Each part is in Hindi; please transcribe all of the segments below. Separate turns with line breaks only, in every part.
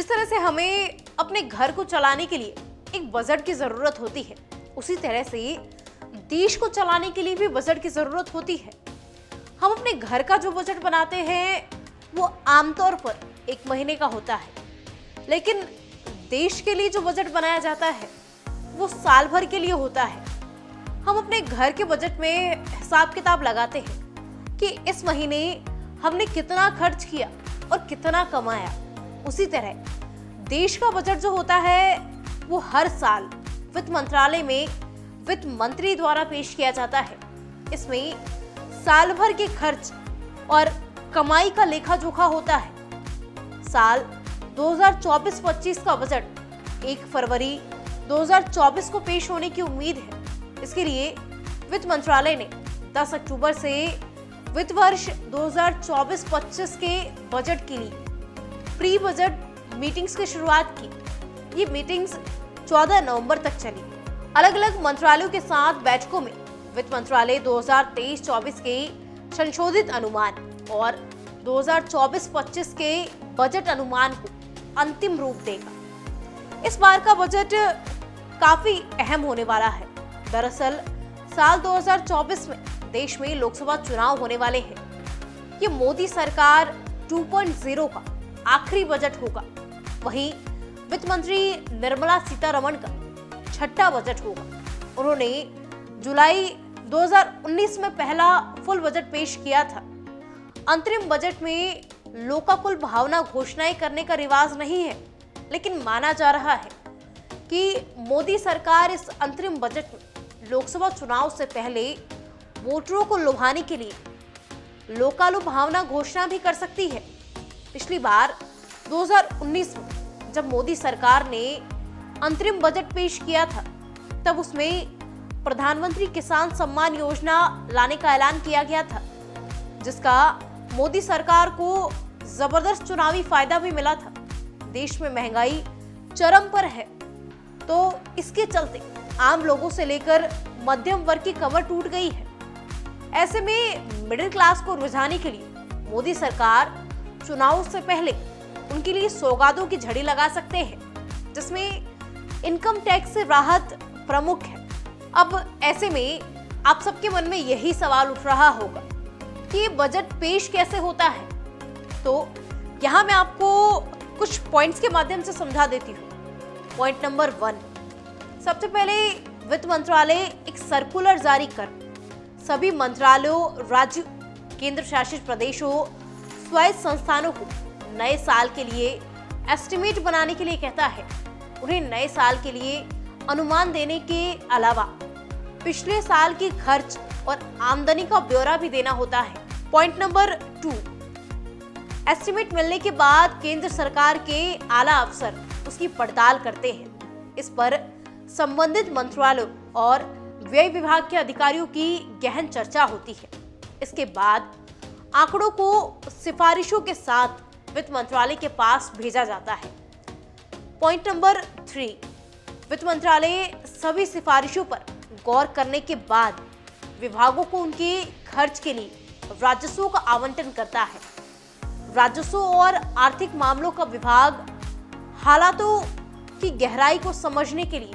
जिस तरह से हमें अपने घर को चलाने के लिए एक बजट की ज़रूरत होती है, उसी तरह से देश को चलाने के लिए भी बजट की ज़रूरत होती है। हम अपने घर का जो बजट बनाते हैं, वो आमतौर पर एक महीने का होता है। लेकिन देश के लिए जो बजट बनाया जाता है, वो साल भर के लिए होता है। हम अपने घर के बजट में हिसाब किताब लगाते हैं कि इस महीने हमने कितना खर्च किया और कितना कमाया। उसी तरह, देश का बजट जो होता है, वो हर साल वित्त मंत्रालय में वित्त मंत्री द्वारा पेश किया जाता है। इसमें साल भर के खर्च और कमाई का लेखा जोखा होता है। साल 2024-25 का बजट 1 फरवरी 2024 को पेश होने की उम्मीद है। इसके लिए वित्त मंत्रालय ने 10 अक्टूबर से वित्त वर्ष 2024-25 के बजट के लिए प्री बजट मीटिंग्स की शुरुआत की। ये मीटिंग्स 14 नवंबर तक चली। अलग अलग मंत्रालयों के साथ बैठकों में वित्त मंत्रालय 2023-24 के संशोधित अनुमान और 2024-25 के बजट अनुमान को अंतिम रूप देगा। इस बार का बजट काफ़ी अहम होने वाला है। दरअसल, साल 2024 में देश में लोकसभा चुनाव होने वाले हैं। ये मोदी सरकार 2.0 का आखिरी बजट होगा। वहीं वित्त मंत्री निर्मला सीतारमण का छठा बजट होगा। उन्होंने जुलाई 2019 में पहला फुल बजट पेश किया था। अंतरिम बजट में लोकाकुल भावना घोषणाएँ करने का रिवाज नहीं है, लेकिन माना जा रहा है कि मोदी सरकार इस अंतरिम बजट में लोकसभा चुनाव से पहले वोटरों को लुभाने के लिए लोकालु भावना घोषणा भी कर सकती है। पिछली बार 2019 में जब मोदी सरकार ने अंतरिम बजट पेश किया था, तब उसमें प्रधानमंत्री किसान सम्मान योजना लाने का ऐलान किया गया था, जिसका मोदी सरकार को ज़बरदस्त चुनावी फ़ायदा भी मिला था। देश में महँगाई चरम पर है तो इसके चलते आम लोगों से लेकर मध्यम वर्ग की कमर टूट गई है। ऐसे में मिडिल क्लास को रुझाने के लिए मोदी सरकार चुनाव से पहले उनके लिए सौगातों की झड़ी लगा सकते हैं, जिसमें इनकम टैक्स से राहत प्रमुख है। अब ऐसे में आप सबके मन में यही सवाल उठ रहा होगा कि बजट पेश कैसे होता है? तो यहाँ मैं आपको कुछ पॉइंट्स के माध्यम से समझा देती हूँ। पॉइंट नंबर वन सबसे पहले वित्त मंत्रालय एक सर्कुलर जारी कर। सभी मंत्रालयों, राज्य केंद्र शासित प्रदेशों स्वायत्त संस्थानों को नए साल के लिए एस्टिमेट बनाने के लिए कहता है। उन्हें नए साल के लिए अनुमान देने के अलावा पिछले साल की खर्च और आमदनी का ब्यौरा भी देना होता है। पॉइंट नंबर टू एस्टिमेट मिलने के बाद केंद्र सरकार के आला अफसर उसकी पड़ताल करते हैं। इस पर संबंधित मंत्रालय और व्यय विभाग के अधिकारियों की गहन चर्चा होती है। इसके बाद आंकड़ों को सिफारिशों के साथ वित्त मंत्रालय के पास भेजा जाता है। पॉइंट नंबर थ्री वित्त मंत्रालय सभी सिफारिशों पर गौर करने के बाद विभागों को उनके खर्च के लिए राजस्व का आवंटन करता है। राजस्व और आर्थिक मामलों का विभाग हालातों की गहराई को समझने के लिए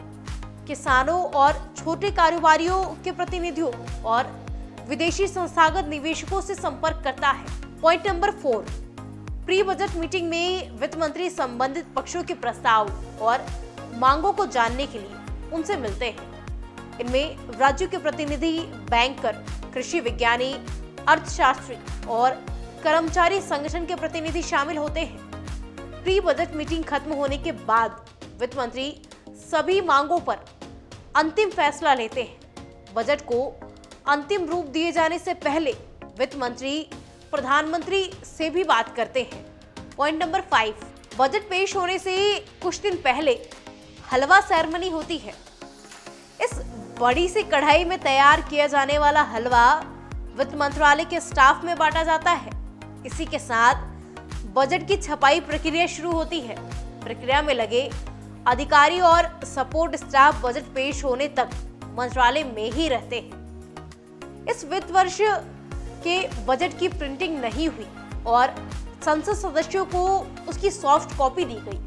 किसानों और छोटे कारोबारियों के प्रतिनिधियों और विदेशी संस्थागत निवेशकों से संपर्क करता है। Point number four pre budget meeting में वित्त मंत्री संबंधित पक्षों के प्रस्ताव और मांगों को जानने के लिए उनसे मिलते हैं। इनमें राज्यों के प्रतिनिधि, बैंकर, कृषि विज्ञानी, अर्थशास्त्री और कर्मचारी संगठन के प्रतिनिधि शामिल होते हैं। प्री बजट मीटिंग खत्म होने के बाद वित्त मंत्री सभी मांगों पर अंतिम फैसला लेते हैं। बजट को अंतिम रूप दिए जाने से पहले वित्त मंत्री, प्रधानमंत्री से भी बात करते हैं। पॉइंट नंबर फाइव बजट पेश होने से कुछ दिन पहले हलवा सेरेमनी होती है। इस बड़ी सी कढ़ाई में तैयार किया जाने वाला हलवा वित्त मंत्रालय के स्टाफ में बांटा जाता है। इसी के साथ बजट की छपाई प्रक्रिया शुरू होती है। प्रक्रिया में लगे अधिकारी और सपोर्ट स्टाफ बजट पेश होने तक मंत्रालय में ही रहते हैं। इस वित्त वर्ष के बजट की प्रिंटिंग नहीं हुई और संसद सदस्यों को उसकी सॉफ्ट कॉपी दी गई।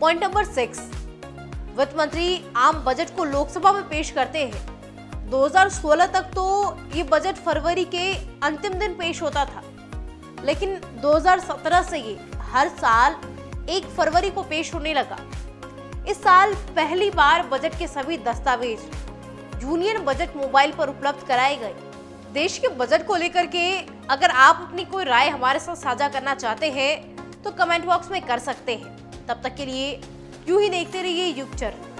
पॉइंट नंबर सिक्स वित्त मंत्री आम बजट को लोकसभा में पेश करते हैं। 2016 तक तो ये बजट फरवरी के अंतिम दिन पेश होता था। लेकिन 2017 से ये हर साल एक फरवरी को पेश होने लगा। इस साल पहली बार बजट के सभी दस्तावेज़ यूनियन बजट मोबाइल पर उपलब्ध कराए गए। देश के बजट को लेकर के अगर आप अपनी कोई राय हमारे साथ साझा करना चाहते हैं तो कमेंट बॉक्स में कर सकते हैं। तब तक के लिए, यूँ ही देखते रहिए युग चरण